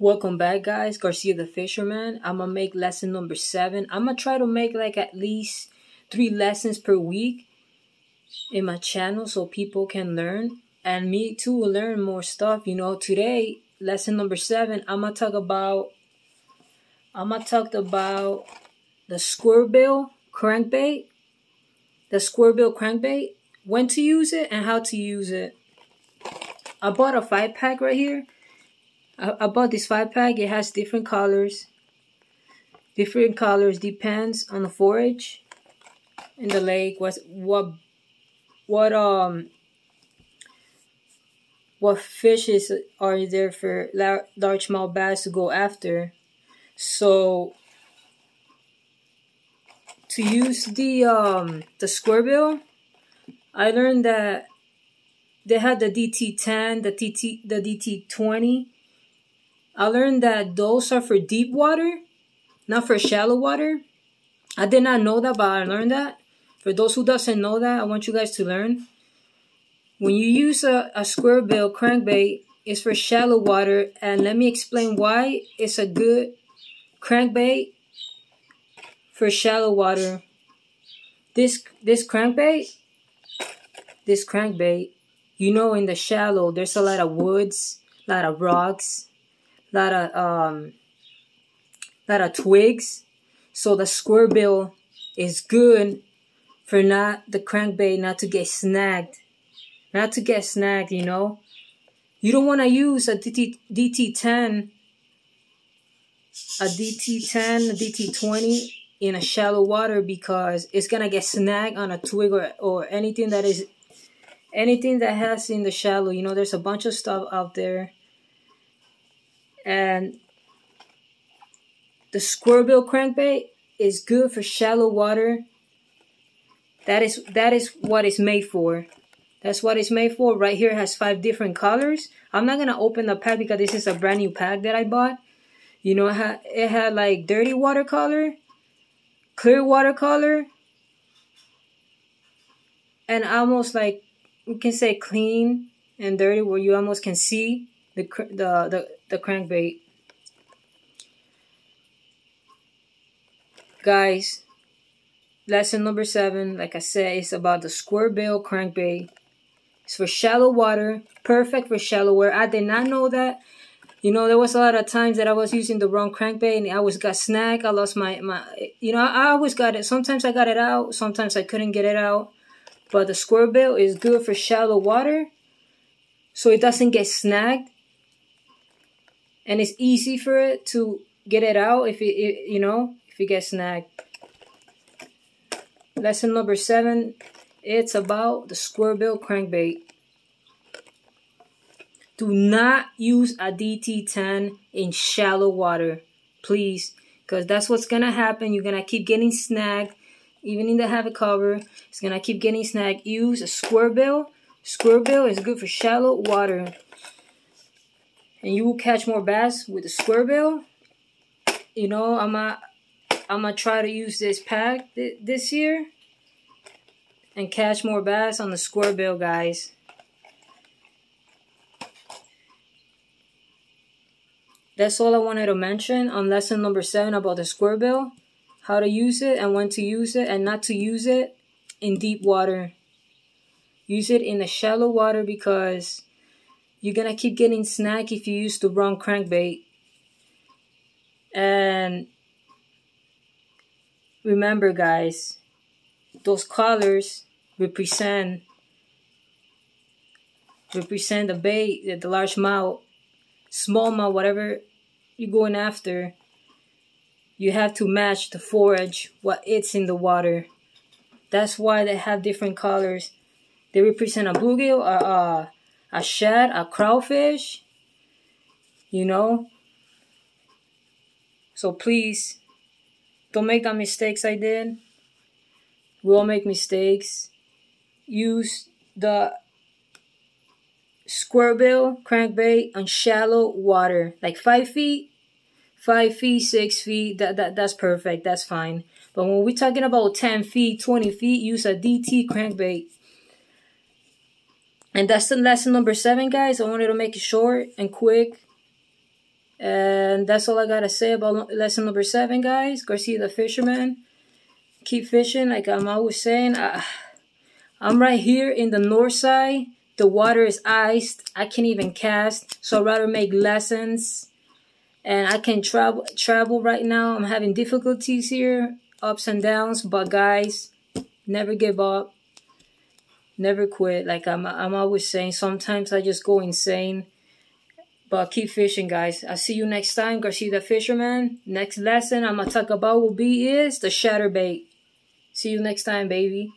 Welcome back, guys. Garcia the Fisherman. I'm gonna make lesson number seven. I'm gonna try to make like at least three lessons per week in my channel so people can learn and me too will learn more stuff. You know, today, lesson number seven, I'm gonna talk about I'm gonna talk about the square bill crankbait, the square bill crankbait, when to use it and how to use it. I bought a five pack right here I, bought this five pack. It has different colors. Different colors depends on the forage in the lake. What what what um what fishes are there for large largemouth bass to go after? So to use the um the square bill, I learned that they had the DT10, the TT the DT20, I learned that those are for deep water, not for shallow water. I did not know that, but I learned that. For those who doesn't know that, I want you guys to learn. When you use a, a square bill crankbait, it's for shallow water, and let me explain why it's a good crankbait for shallow water. This this crankbait, this crankbait, you know, in the shallow, there's a lot of woods, a lot of rocks, lot of um lot of twigs. So the square bill is good for not the crankbait not to get snagged. Not to get snagged, you know. You don't want to use a DT, DT10, a DT10, a DT20 in a shallow water because it's to get snagged on a twig or, or anything that is, anything that has in the shallow. You know, there's a bunch of stuff out there and the square bill crankbait is good for shallow water. That is that is what it's made for. That's what it's made for. Right here has five different colors. I'm not gonna open the pack because this is a brand new pack that I bought. You know, it had, it had like dirty watercolor, clear watercolor, and almost like we can say clean and dirty where you almost can see the the the, the crankbait. Guys, lesson number seven, like I said, is about the square bill crankbait. It's for shallow water, perfect for shallow water. I did not know that. You know, there was a lot of times that I was using the wrong crankbait and I always got snagged. I lost my, my you know, I always got it. Sometimes I got it out. Sometimes I couldn't get it out. But the square bill is good for shallow water. So it doesn't get snagged and it's easy for it to get it out if it, it you know if you get snagged. Lesson number seven it's about the square bill crankbait. Do not use a DT10 in shallow water please because that's what's gonna happen. You're gonna keep getting snagged even in the heavy cover it's gonna keep getting snagged. Use a square bill. Square bill is good for shallow water and you will catch more bass with the square bill. You know, I'm a, I'm gonna try to use this pack th this year and catch more bass on the square bill, guys. That's all I wanted to mention on lesson number seven about the square bill. How to use it and when to use it and not to use it in deep water. Use it in the shallow water because you're gonna keep getting snagged if you use the wrong crankbait. And remember guys, those colors represent represent the bait, the large mouth, small mouth, whatever you're going after. You have to match the forage, what it's in the water. That's why they have different colors. They represent a bluegill or a a shad, a crawfish, you know. So please, don't make the mistakes I did. We all make mistakes. Use the square bill crankbait on shallow water, like five feet, five feet, six feet. That that that's perfect. That's fine. But when we're talking about ten feet, twenty feet, use a DT crankbait. And that's the lesson number seven, guys. I wanted to make it short and quick. And that's all I gotta say about lesson number seven, guys. Garcia the fisherman. Keep fishing, like I'm always saying. I, I'm right here in the north side. The water is iced. I can't even cast, so I'd rather make lessons. And I can travel travel right now. I'm having difficulties here, ups and downs. But guys, never give up. Never quit. Like I'm, I'm always saying. Sometimes I just go insane but keep fishing, guys. I'll see you next time. Garcia the Fisherman. Next lesson I'm going to talk about will be is the ChatterBait. See you next time, baby.